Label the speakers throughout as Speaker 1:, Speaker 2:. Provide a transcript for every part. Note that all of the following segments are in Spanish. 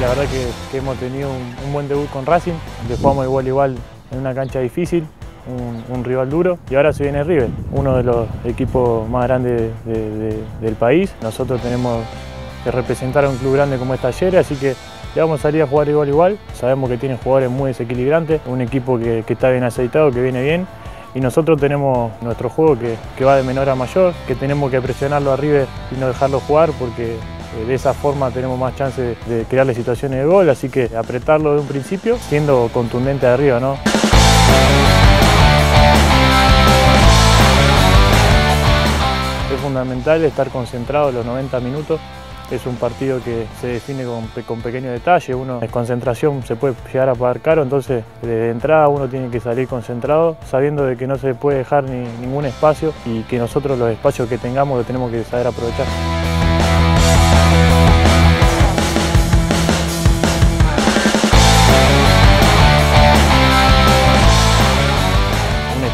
Speaker 1: la verdad que, hemos tenido un, buen debut con Racing, que jugamos igual igual en una cancha difícil, un, rival duro y ahora se viene River, uno de los equipos más grandes del país. Nosotros tenemos que representar a un club grande como es Talleres, así que ya vamos a salir a jugar igual igual. Sabemos que tienen jugadores muy desequilibrantes, un equipo que, está bien aceitado, que viene bien y nosotros tenemos nuestro juego que, va de menor a mayor, que tenemos que presionarlo a River y no dejarlo jugar porque de esa forma tenemos más chance de, crearle situaciones de gol, así que apretarlo de un principio siendo contundente arriba. ¿no? Es fundamental estar concentrado los 90 minutos. Es un partido que se define con, pequeños detalles, uno en concentración se puede llegar a pagar caro, entonces de entrada uno tiene que salir concentrado, sabiendo de que no se puede dejar ningún espacio y que nosotros los espacios que tengamos los tenemos que saber aprovechar.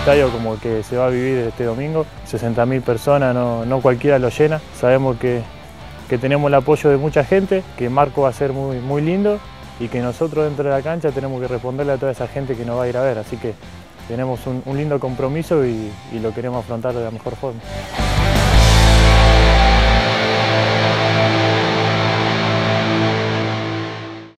Speaker 1: Estadio como que se va a vivir este domingo. 60.000 personas, no, cualquiera lo llena. Sabemos que, tenemos el apoyo de mucha gente, que Marco va a ser muy, muy lindo y que nosotros dentro de la cancha tenemos que responderle a toda esa gente que nos va a ir a ver. Así que tenemos un, lindo compromiso y lo queremos afrontar de la mejor forma.